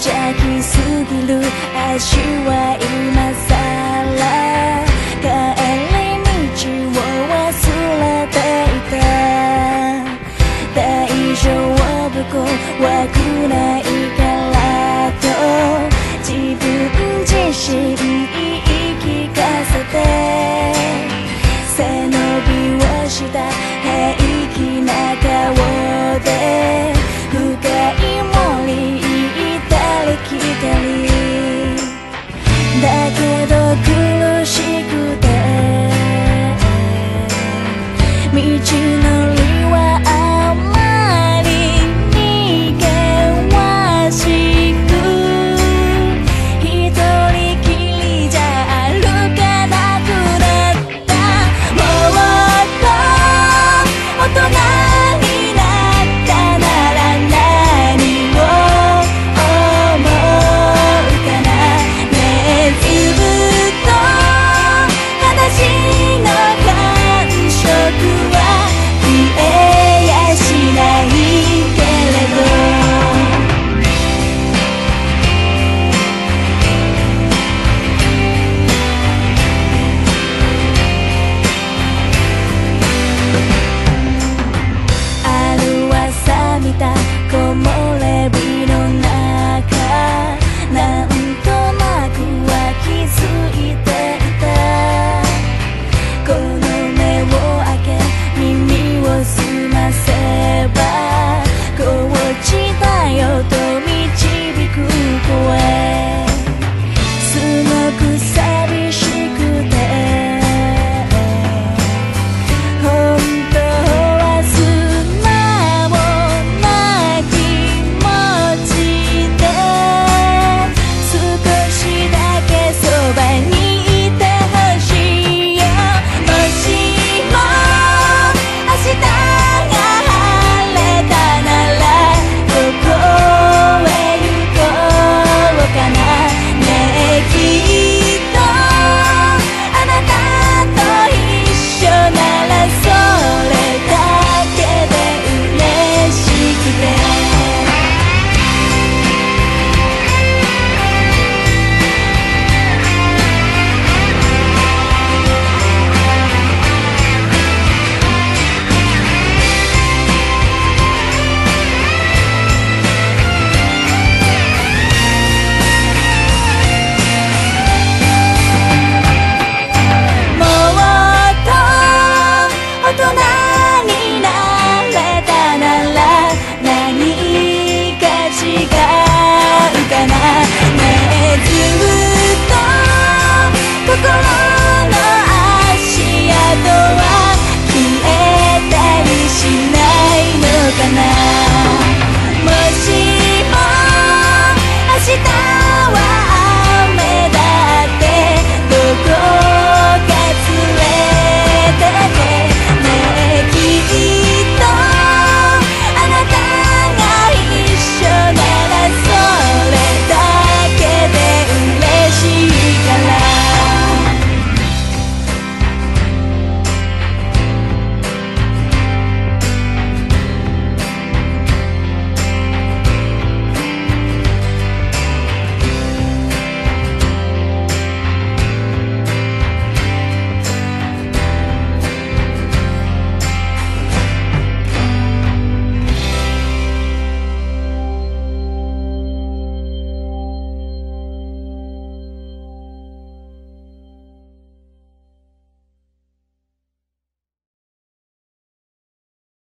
邪気すぎる足は今さら帰り道を忘れていた。大丈夫怖くない